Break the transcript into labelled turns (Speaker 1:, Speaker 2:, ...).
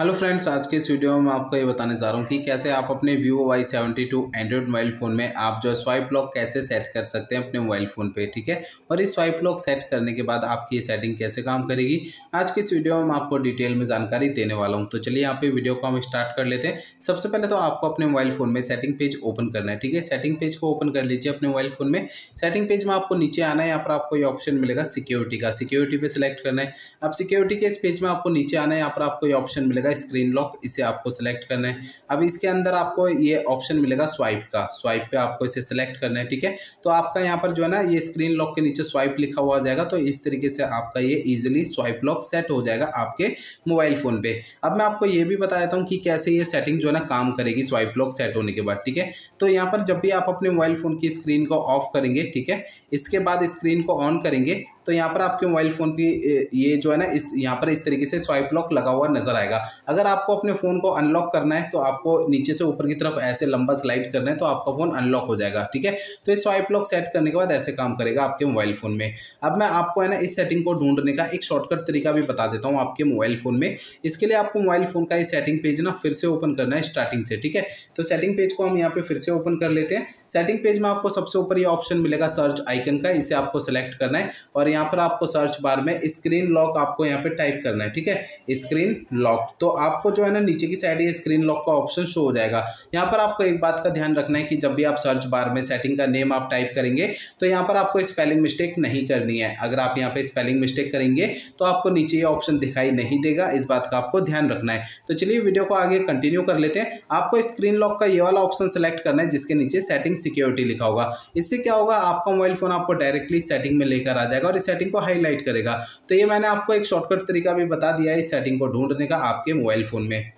Speaker 1: Hello friends, आज के इस वीडियो में मैं आपको ये बताने जा रहा हूँ कि कैसे आप अपने Vivo Y seventy two android mobile phone में आप जो स्वाइप लॉक कैसे सेट कर सकते हैं अपने मोबाइल फ़ोन पे, ठीक है? और इस स्वाइप लॉक सेट करने के बाद आपकी ये सेटिंग कैसे काम करेगी, आज की इस वीडियो में मैं आपको डिटेल में जानकारी देने वाला हूँ। तो चलिए यहाँ पे वीडियो को हम स्टार्ट कर लेते हैं। सबसे पहले तो आपको अपने मोबाइल फ़ोन में सेटिंग पेज ओपन करना है, ठीक है? सेटिंग पेज को ओपन कर लीजिए अपने मोबाइल फ़ोन में। सेटिंग पेज में आपको नीचे आना है, यहाँ पर आपको ये ऑप्शन मिलेगा सिक्योरिटी का। सिक्योरिटी पर सिलेक्ट करना है। अब सिक्योरिटी के इस पेज में आपको नीचे आना है, यहाँ पर आपको ये ऑप्शन मिलेगा स्क्रीन लॉक इसे आपको सेलेक्ट करना है। अब इसके अंदर आपको ये ऑप्शन मिलेगा स्वाइप का। स्वाइप पे आपको इसे सेलेक्ट करना है, ठीक है? तो आपका यहाँ पर जो है ना, ये स्क्रीन लॉक के नीचे स्वाइप लिखा हुआ जाएगा तो इस तरीके से आपका ये इजिली स्वाइप लॉक सेट हो जाएगा आपके मोबाइल फ़ोन पे। अब मैं आपको ये भी बता देता हूँ कि कैसे ये सेटिंग जो है ना, काम करेगी स्वाइप लॉक सेट होने के बाद, ठीक है? तो यहाँ पर जब भी आप अपने मोबाइल फ़ोन की स्क्रीन को ऑफ़ करेंगे, ठीक है? इसके बाद स्क्रीन को ऑन करेंगे तो यहाँ पर आपके मोबाइल फ़ोन की ये जो है ना, इस, यहाँ पर इस तरीके से स्वाइप लॉक लगा हुआ नज़र आएगा। अगर आपको अपने फ़ोन को अनलॉक करना है तो आपको नीचे से ऊपर की तरफ़ ऐसे लंबा स्लाइड करना है तो आपका फ़ोन अनलॉक हो जाएगा, ठीक है? तो ये स्वाइप लॉक सेट करने के बाद ऐसे काम करेगा आपके मोबाइल फ़ोन में। अब मैं आपको है ना, इस सेटिंग को ढूँढने का एक शॉर्टकट तरीका भी बता देता हूँ आपके मोबाइल फ़ोन में। इसके लिए आपको मोबाइल फ़ोन का ये सेटिंग पेज ना फिर से ओपन करना है स्टार्टिंग से, ठीक है? तो सेटिंग पेज को हम यहाँ पे फिर से ओपन कर लेते हैं। सेटिंग पेज में आपको सबसे ऊपर ये ऑप्शन मिलेगा सर्च आइकन का, इसे आपको सेलेक्ट करना है। और यहाँ पर आपको सर्च बार में स्क्रीन लॉक आपको यहाँ पे टाइप करना है, ठीक है? स्क्रीन लॉक तो आपको जो है ना नीचे की साइड ये स्क्रीन लॉक का ऑप्शन शो हो जाएगा। यहाँ पर आपको एक बात का ध्यान रखना है कि जब भी आप सर्च बार में सेटिंग का नेम आप टाइप करेंगे तो यहाँ पर आपको स्पेलिंग मिस्टेक नहीं करनी है। अगर आप यहाँ पे स्पेलिंग मिस्टेक करेंगे तो आपको नीचे ये ऑप्शन दिखाई नहीं देगा, इस बात का आपको ध्यान रखना है। तो चलिए वीडियो को आगे कंटिन्यू कर लेते हैं। आपको स्क्रीन लॉक का ये वाला ऑप्शन सेलेक्ट करना है, जिसके नीचे सेटिंग सिक्योरिटी लिखा होगा। इससे क्या होगा, आपका मोबाइल फ़ोन आपको डायरेक्टली सेटिंग में लेकर आ जाएगा और इस सेटिंग को हाईलाइट करेगा। तो ये मैंने आपको एक शॉर्टकट तरीका भी बता दिया है इस सेटिंग को ढूँढने का आपके मोबाइल फ़ोन में।